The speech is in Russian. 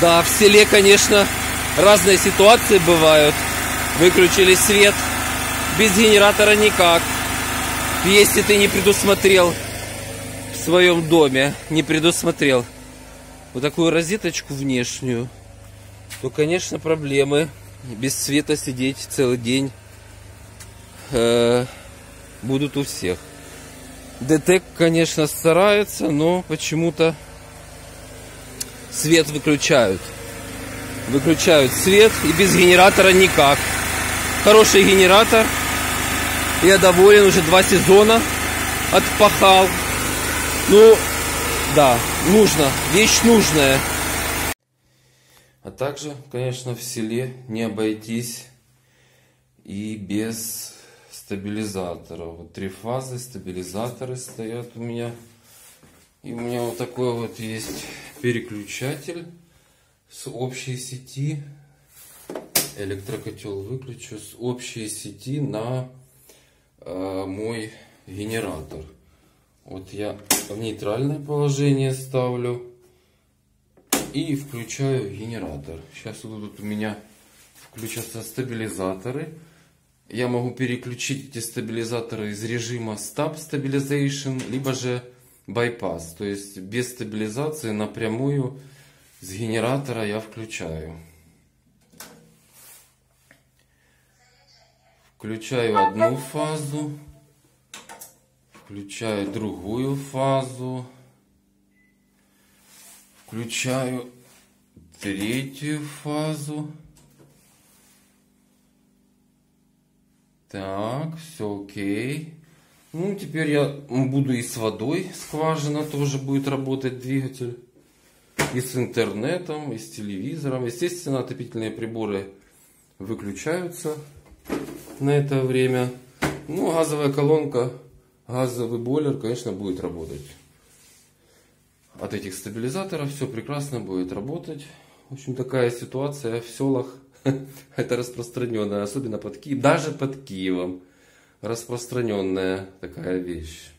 Да, в селе, конечно, разные ситуации бывают. Выключили свет, без генератора никак. Если ты не предусмотрел в своем доме, не предусмотрел вот такую розеточку внешнюю, то, конечно, проблемы. Без света сидеть целый день э, будут у всех. ДТЭК, конечно, старается, но почему-то свет выключают. Выключают свет и без генератора никак. Хороший генератор. Я доволен, уже два сезона отпахал. Ну, да, нужно, вещь нужная. А также, конечно, в селе не обойтись и без стабилизаторов. Вот три фазы, стабилизаторы стоят у меня. И у меня вот такой вот есть переключатель с общей сети. Электрокотел выключу с общей сети на э, мой генератор. Вот я в нейтральное положение ставлю и включаю генератор. Сейчас вот тут у меня включатся стабилизаторы. Я могу переключить эти стабилизаторы из режима Stop Stabilization, либо же Bypass. То есть без стабилизации напрямую с генератора я включаю. Включаю одну фазу. Включаю другую фазу. Включаю третью фазу. Так, все окей. Ну, теперь я буду и с водой, скважина тоже будет работать двигатель. И с интернетом, и с телевизором. Естественно, отопительные приборы выключаются на это время. Ну, газовая колонка, газовый бойлер, конечно, будет работать. От этих стабилизаторов все прекрасно будет работать. В общем, такая ситуация в селах Это распространенная, особенно под Киевом, даже под Киевом. Распространенная такая вещь.